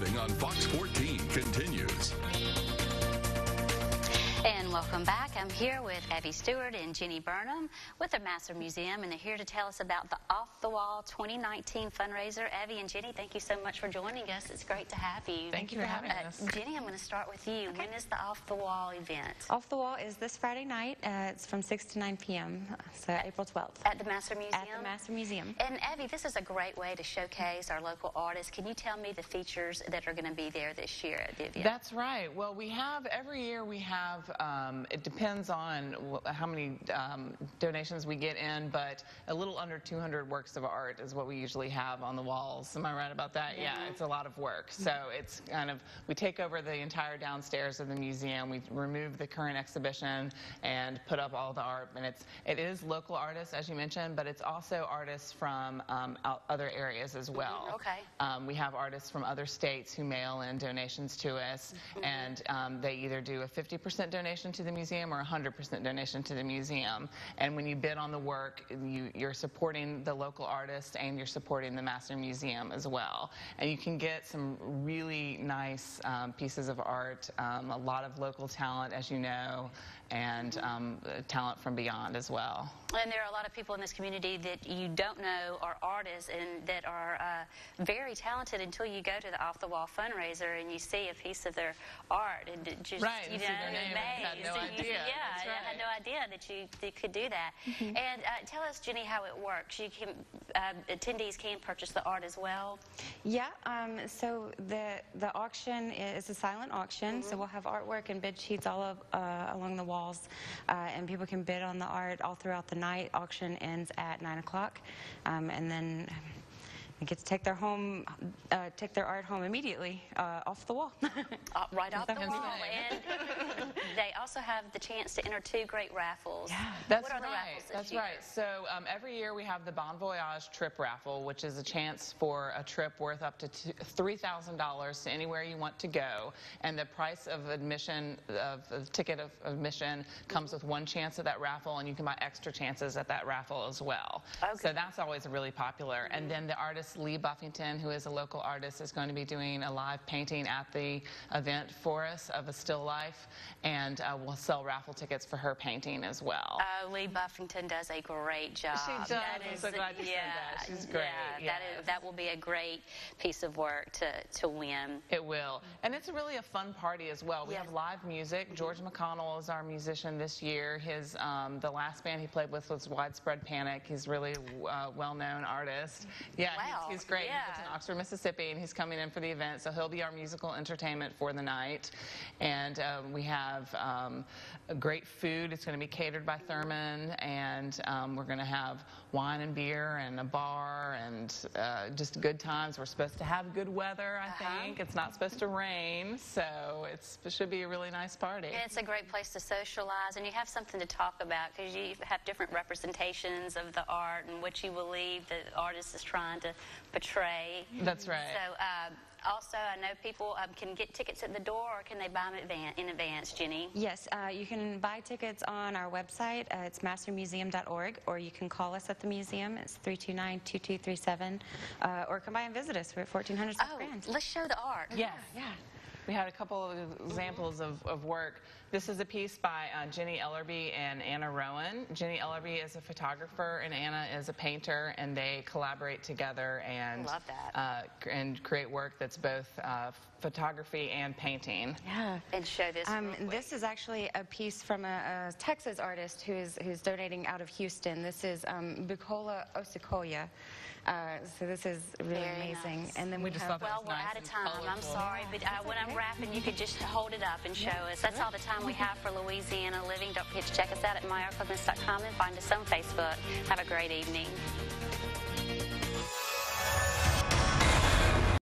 Living on Fox 14 continues. And welcome back. I'm here with Abby Stewart and Jenny Burnham with the Masur Museum, and they're here to tell us about the Off the Wall 2019 fundraiser. Abby and Jenny, thank you so much for joining us. It's great to have you. Thank you for having Uh, us. Jenny, I'm going to start with you. When is the Off the Wall event? Off the Wall is this Friday night. Uh, it's from 6 to 9 p.m., so April 12th. At the Masur Museum? At the Masur Museum. And Abby, this is a great way to showcase our local artists. Can you tell me the features that are going to be there this year at the event? That's right. Well, we have every year we have. Um, it depends on how many um, donations we get in, but a little under 200 works of art is what we usually have on the walls. Am I right about that? Yeah, it's a lot of work. So it's kind of we take over the entire downstairs of the museum. We remove the current exhibition and put up all the art. And it's it is local artists, as you mentioned, but it's also artists from um, other areas as well. okay. Um, we have artists from other states who mail in donations to us, Mm-hmm. and um, they either do a 50% donation to the museum or 100% donation to the museum. And when you bid on the work, you, you're supporting the local artist and you're supporting the Masur Museum as well. And you can get some really nice um, pieces of art, um, a lot of local talent, as you know, and um, talent from beyond as well. And there are a lot of people in this community that you don't know are artists and that are uh, very talented until you go to the Off the Wall fundraiser and you see a piece of their art and just Right, you know see their name and had amazed. no And you- idea. Yeah, That's I had no idea that you that could do that. And uh, tell us, Jenny, how it works. You can uh, attendees can purchase the art as well. Yeah, um, so the the auction is a silent auction, Mm-hmm. so we'll have artwork and bid sheets all of, uh, along the walls, uh, and people can bid on the art all throughout the night. Auction ends at 9 o'clock, um, and then they get to take their home, uh, take their art home immediately uh, off the wall. Uh, right off the wall. insane? And they also have the chance to enter two great raffles. Yeah. That's what are the right. raffles this That's year? right. So um, every year we have the Bon Voyage trip raffle, which is a chance for a trip worth up to $3,000 to anywhere you want to go. And the price of admission, of of ticket of admission, comes with one chance at that raffle, and you can buy extra chances at that raffle as well. Okay. So that's always really popular. And then the artist Lee Buffington, who is a local artist, is going to be doing a live painting at the event for us of a still life, and uh, we'll sell raffle tickets for her painting as well. Oh, Lee Buffington does a great job. She does. That I'm is- so glad you said yeah, that. She's great. Yeah, that, Yes. is, that will be a great piece of work to, to win. It will. And it's really a fun party as well. We Yes. have live music. George McConnell is our musician this year. His um, The last band he played with was Widespread Panic. He's really a uh, well-known artist. Yeah, Wow, he's, he's great. He lives in Oxford, Mississippi, and he's coming in for the event. So he'll be our musical entertainment for the night. And um, we have um, a great food. It's going to be catered by Thurman. And um, we're going to have wine and beer and a bar and uh, just good times. We're supposed to have good weather, I Uh-huh. think. It's not supposed to rain, so it's, it should be a really nice party. And it's a great place to socialize, and you have something to talk about because you have different representations of the art and what you believe the artist is trying to portray. That's right. So, um, also, I know people um, can get tickets at the door, or can they buy them advan- in advance, Jenny? Yes, uh, you can buy tickets on our website. Uh, it's masurmuseum.org, or you can call us at the museum. It's 329-2237, uh, or come by and visit us. We're at 1400 South Oh, Grand. let's show the art. Yes. Yeah. We had a couple of examples of, of work. This is a piece by uh, Jenny Ellerby and Anna Rowan. Jenny Ellerby is a photographer and Anna is a painter, and they collaborate together and Love that. Uh, and create work that's both uh, photography and painting. Yeah. And show this. Um, this is actually a piece from a, a Texas artist who's who's donating out of Houston. This is um, Bukola Osikoya. Uh, so this is really Very amazing. nice. And then We we, just have thought that Well, was we're nice out of and time. I'm sorry, but uh, when I'm wrapping, you could just hold it up and show us. That's all the time we have for Louisiana Living. Don't forget to check us out at myarklamiss.com and find us on Facebook. Have a great evening.